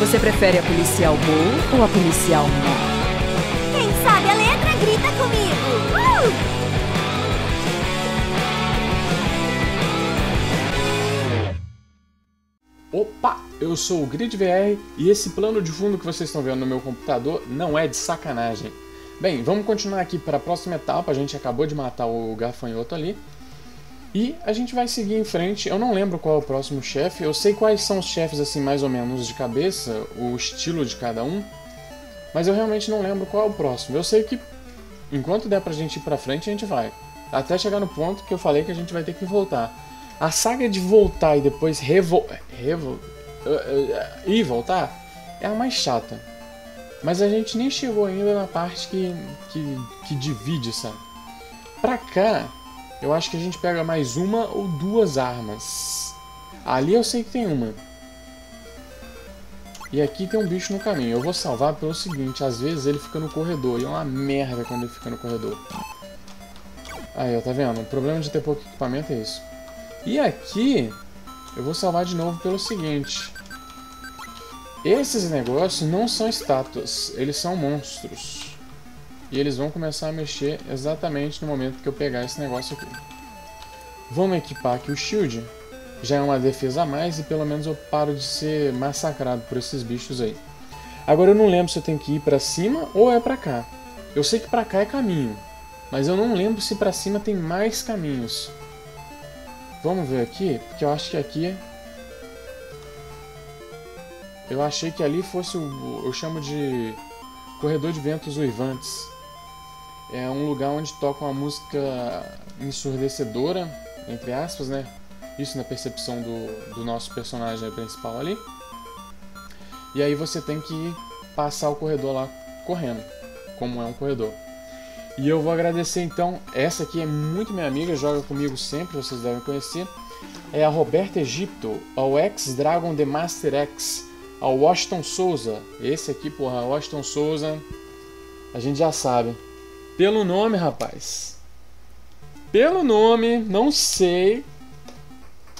Você prefere a policial boa ou a policial má? Quem sabe a letra grita comigo! Uh! Opa, eu sou o GridVR e esse plano de fundo que vocês estão vendo no meu computador não é de sacanagem. Bem, vamos continuar aqui para a próxima etapa, a gente acabou de matar o gafanhoto ali. E a gente vai seguir em frente, eu não lembro qual é o próximo chefe, eu sei quais são os chefes assim mais ou menos de cabeça, o estilo de cada um, mas eu realmente não lembro qual é o próximo. Eu sei que enquanto der pra gente ir pra frente, a gente vai. Até chegar no ponto que eu falei que a gente vai ter que voltar. A saga de voltar e depois revol... revol... e voltar é a mais chata. Mas a gente nem chegou ainda na parte que, que, que divide, sabe? Pra cá, eu acho que a gente pega mais uma ou duas armas. Ali eu sei que tem uma. E aqui tem um bicho no caminho. Eu vou salvar pelo seguinte, às vezes ele fica no corredor. E é uma merda quando ele fica no corredor. Aí, ó, tá vendo? O problema de ter pouco equipamento é isso. E aqui, eu vou salvar de novo pelo seguinte. Esses negócios não são estátuas, eles são monstros. E eles vão começar a mexer exatamente no momento que eu pegar esse negócio aqui. Vamos equipar aqui o shield. Já é uma defesa a mais e pelo menos eu paro de ser massacrado por esses bichos aí. Agora eu não lembro se eu tenho que ir pra cima ou é pra cá. Eu sei que pra cá é caminho. Mas eu não lembro se pra cima tem mais caminhos. Vamos ver aqui, porque eu acho que aqui... Eu achei que ali fosse o... Eu chamo de... Corredor de Ventos Uivantes. É um lugar onde toca uma música ensurdecedora, entre aspas, né? Isso na percepção do, do nosso personagem principal ali. E aí você tem que passar o corredor lá correndo, como é um corredor. E eu vou agradecer então, essa aqui é muito minha amiga, joga comigo sempre, vocês devem conhecer. É a Roberta Egipto, ao X-Dragon The Master X, ao Washington Souza. Esse aqui, porra, Washington Souza, a gente já sabe. Pelo nome, rapaz. Pelo nome, não sei.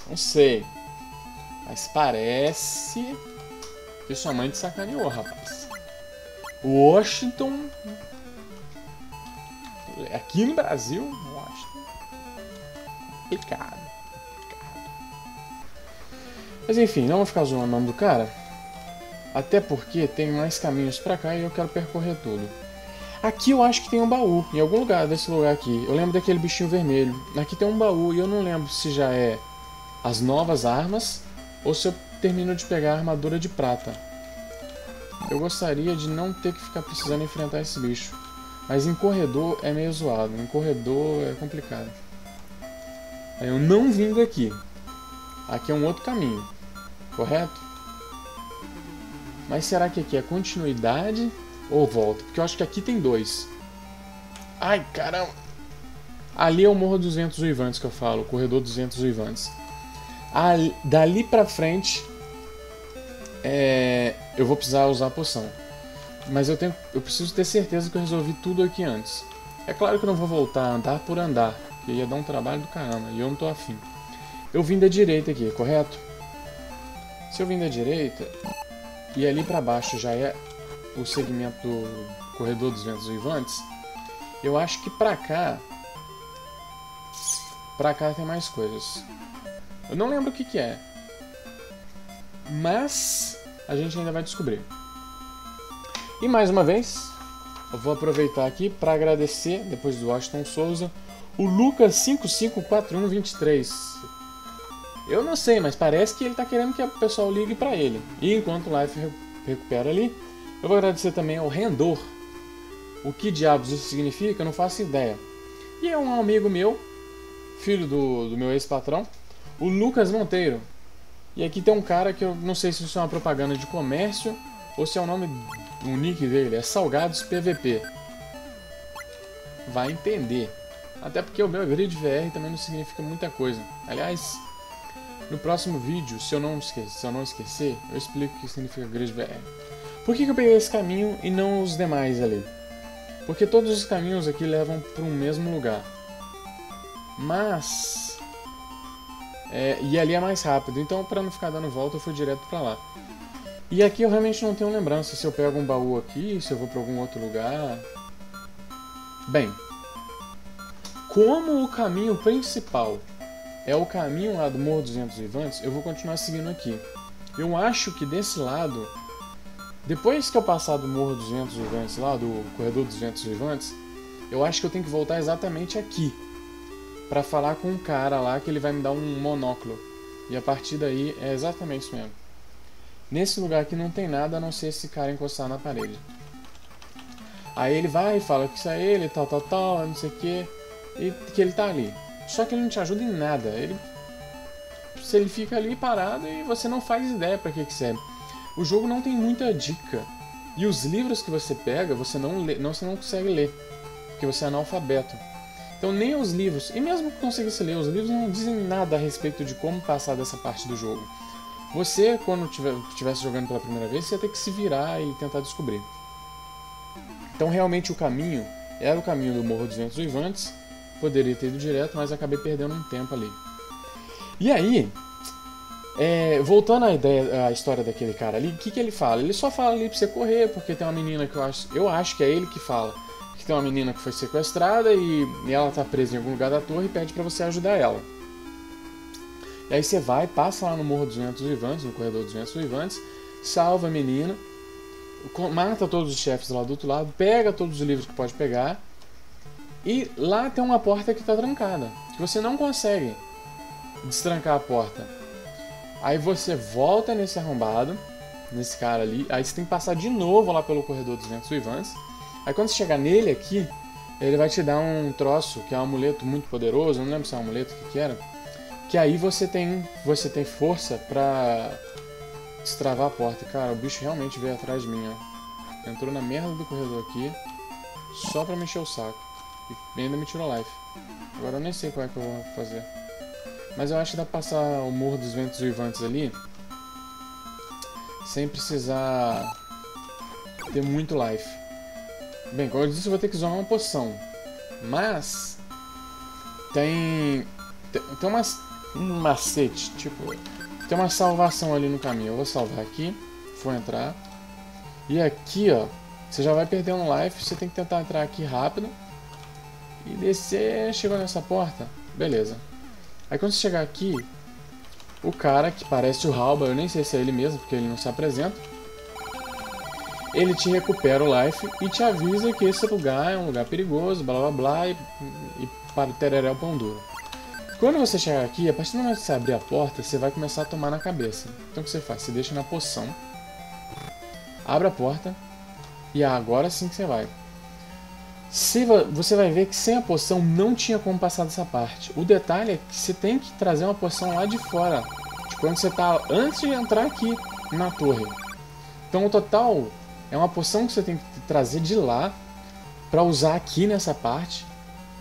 Não sei. Mas parece que sua mãe te sacaneou, rapaz. Washington Aqui no Brasil, Washington. Complicado. complicado. Mas enfim, não vou ficar zoando o nome do cara. Até porque tem mais caminhos pra cá e eu quero percorrer tudo. Aqui eu acho que tem um baú, em algum lugar desse lugar aqui. Eu lembro daquele bichinho vermelho. Aqui tem um baú e eu não lembro se já é as novas armas ou se eu termino de pegar a armadura de prata. Eu gostaria de não ter que ficar precisando enfrentar esse bicho. Mas em corredor é meio zoado, em corredor é complicado. Eu não vim daqui. Aqui é um outro caminho, correto? Mas será que aqui é continuidade ou volta? Porque eu acho que aqui tem dois. Ai, caramba! Ali é o Morro dos Ventos Uivantes que eu falo, o Corredor dos Ventos Uivantes. Ali, dali pra frente, é, eu vou precisar usar a poção. Mas eu, tenho, eu preciso ter certeza que eu resolvi tudo aqui antes. É claro que eu não vou voltar a andar por andar, que ia dar um trabalho do caramba, e eu não tô afim. Eu vim da direita aqui, correto? Se eu vim da direita, e ali para baixo já é o segmento do corredor dos ventos vivantes, eu acho que pra cá... Pra cá tem mais coisas. Eu não lembro o que que é. Mas a gente ainda vai descobrir. E mais uma vez, eu vou aproveitar aqui para agradecer, depois do Washington Souza, o Lucas 554123. Eu não sei, mas parece que ele está querendo que o pessoal ligue para ele. E enquanto o Life recupera ali, eu vou agradecer também ao Rendor. O que diabos isso significa, eu não faço ideia. E é um amigo meu, filho do, do meu ex-patrão, o Lucas Monteiro. E aqui tem um cara que eu não sei se isso é uma propaganda de comércio ou se é o nome, o nick dele é Salgados PVP. Vai entender. Até porque o meu grid VR também não significa muita coisa. Aliás, no próximo vídeo, se eu não se eu não esquecer, eu explico o que significa grid VR. Por que, eu peguei esse caminho e não os demais ali? Porque todos os caminhos aqui levam para um mesmo lugar. Mas... É, e ali é mais rápido, então para não ficar dando volta eu fui direto para lá. E aqui eu realmente não tenho lembrança se eu pego um baú aqui, se eu vou para algum outro lugar. Bem, como o caminho principal é o caminho lá do Morro dos Ventos Vivantes, eu vou continuar seguindo aqui. Eu acho que desse lado, depois que eu passar do Morro dos Ventos Vivantes, lá do Corredor dos Ventos Vivantes, eu acho que eu tenho que voltar exatamente aqui para falar com um cara lá que ele vai me dar um monóculo. E a partir daí é exatamente isso mesmo. Nesse lugar aqui não tem nada a não ser esse cara encostar na parede. Aí ele vai e fala que isso é ele, tal, tal, tal, não sei o que, e que ele tá ali. Só que ele não te ajuda em nada. Ele, se ele fica ali parado e você não faz ideia para que que serve. O jogo não tem muita dica. E os livros que você pega, você não, lê, não, você não consegue ler, porque você é analfabeto. Então nem os livros, e mesmo que conseguisse ler, os livros não dizem nada a respeito de como passar dessa parte do jogo. Você, quando estivesse jogando pela primeira vez, você ia ter que se virar e tentar descobrir. Então realmente o caminho era o caminho do Morro dos Ventos Vivantes, poderia ter ido direto, mas acabei perdendo um tempo ali. E aí, é, voltando à ideia, à história daquele cara ali, o que, que ele fala? Ele só fala ali pra você correr, porque tem uma menina que eu acho, eu acho que é ele que fala, que tem uma menina que foi sequestrada e, e ela tá presa em algum lugar da torre e pede para você ajudar ela. E aí você vai, passa lá no Morro dos Ventos Vivantes, no Corredor dos Ventos Vivantes, salva a menina, mata todos os chefes lá do outro lado, pega todos os livros que pode pegar, e lá tem uma porta que está trancada, que você não consegue destrancar a porta. Aí você volta nesse arrombado, nesse cara ali, aí você tem que passar de novo lá pelo corredor dos ventos vivantes. Aí quando você chegar nele aqui, ele vai te dar um troço, que é um amuleto muito poderoso, não lembro se é um amuleto que, que era, que aí você tem, você tem força pra destravar a porta. Cara, o bicho realmente veio atrás de mim, ó. Entrou na merda do corredor aqui, só pra mexer o saco. E ainda me tirou life. Agora eu nem sei qual é que eu vou fazer. Mas eu acho que dá pra passar o Morro dos Ventos Uivantes ali. Sem precisar ter muito life. Bem, como eu disse, eu vou ter que usar uma poção. Mas tem tem, tem umas, um macete, tipo, tem uma salvação ali no caminho. Eu vou salvar aqui, vou entrar. E aqui, ó, você já vai perder um life, você tem que tentar entrar aqui rápido e descer. Chegou nessa porta, beleza. Aí quando você chegar aqui, o cara que parece o Halba, eu nem sei se é ele mesmo, porque ele não se apresenta. Ele te recupera o life e te avisa que esse lugar é um lugar perigoso, blá blá blá, e, e para o Tereré o Pão Duro. Quando você chegar aqui, a partir do momento que você abrir a porta, você vai começar a tomar na cabeça. Então o que você faz? Você deixa na poção, abre a porta, e agora sim que você vai. Se você vai ver que sem a poção não tinha como passar dessa parte. O detalhe é que você tem que trazer uma poção lá de fora. De quando você está antes de entrar aqui na torre. Então o total é uma poção que você tem que trazer de lá para usar aqui nessa parte.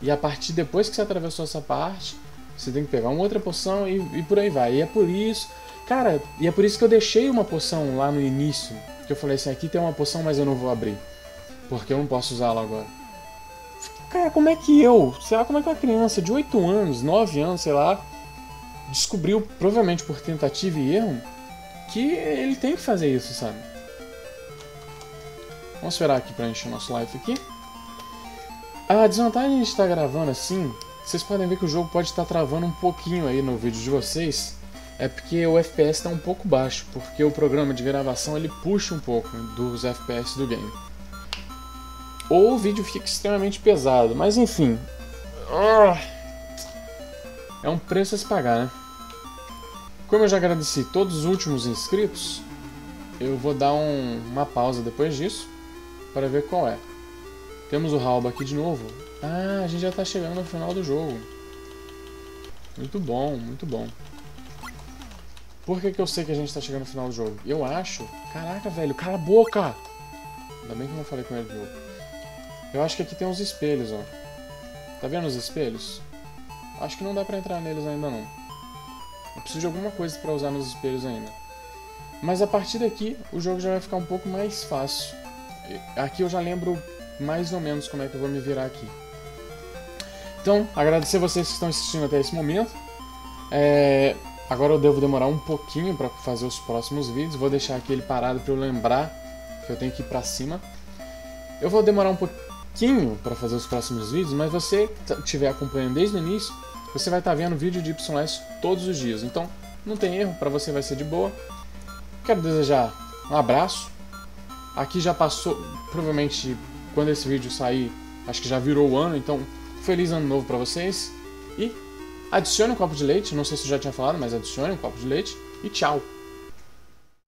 E a partir depois que você atravessou essa parte, você tem que pegar uma outra poção e, e por aí vai. E é por isso, cara, e é por isso que eu deixei uma poção lá no início. Que eu falei assim, aqui tem uma poção, mas eu não vou abrir. Porque eu não posso usá-la agora. Cara, como é que eu, sei lá, como é que uma criança de 8 anos, 9 anos, sei lá, descobriu, provavelmente por tentativa e erro, que ele tem que fazer isso, sabe? Vamos esperar aqui pra encher nosso live aqui. A desvantagem de estar gravando assim, vocês podem ver que o jogo pode estar travando um pouquinho aí no vídeo de vocês, é porque o FPS está um pouco baixo, porque o programa de gravação ele puxa um pouco dos FPS do game ou o vídeo fica extremamente pesado. Mas enfim. Ah, é um preço a se pagar, né? Como eu já agradeci todos os últimos inscritos, eu vou dar um, uma pausa depois disso para ver qual é. Temos o Halba aqui de novo. Ah, a gente já está chegando no final do jogo. Muito bom, muito bom. Por que, que eu sei que a gente está chegando no final do jogo? Eu acho... Caraca, velho, cala a boca! Ainda bem que eu não falei com ele de novo. Eu acho que aqui tem uns espelhos, ó. Tá vendo os espelhos? Acho que não dá pra entrar neles ainda não. Eu preciso de alguma coisa pra usar nos espelhos ainda. Mas a partir daqui, o jogo já vai ficar um pouco mais fácil. Aqui eu já lembro mais ou menos como é que eu vou me virar aqui. Então, agradecer vocês que estão assistindo até esse momento. É... Agora eu devo demorar um pouquinho para fazer os próximos vídeos. Vou deixar aqui ele parado para eu lembrar que eu tenho que ir para cima. Eu vou demorar um pouquinho para fazer os próximos vídeos, mas você estiver acompanhando desde o início, você vai estar tá vendo vídeo de YS todos os dias. Então, não tem erro, para você vai ser de boa. Quero desejar um abraço. Aqui já passou, provavelmente quando esse vídeo sair, acho que já virou o ano, então feliz ano novo para vocês. E adicione um copo de leite, não sei se eu já tinha falado, mas adicione um copo de leite e tchau!